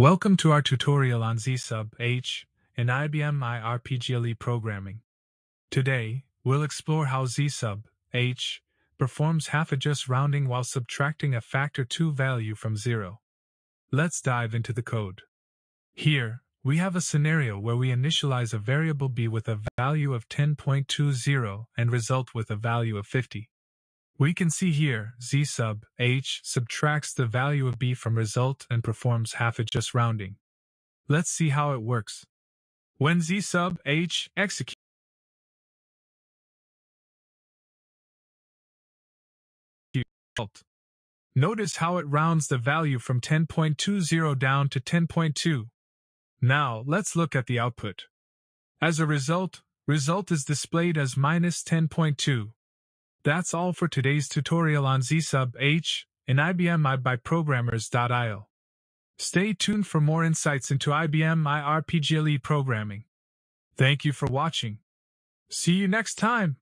Welcome to our tutorial on ZSub H in IBM i RPGLE programming. Today, we'll explore how ZSub H performs half-adjust rounding while subtracting a factor 2 value from 0. Let's dive into the code. Here, we have a scenario where we initialize a variable b with a value of 10.20 and result with a value of 50. We can see here, z sub h subtracts the value of b from result and performs half-adjust rounding. Let's see how it works. When z sub h executes, Notice how it rounds the value from 10.20 down to 10.2. Now, let's look at the output. As a result, result is displayed as minus 10.2. That's all for today's tutorial on ZSub H in IBM i by programmers.io. Stay tuned for more insights into IBM i RPGLE programming. Thank you for watching. See you next time.